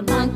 among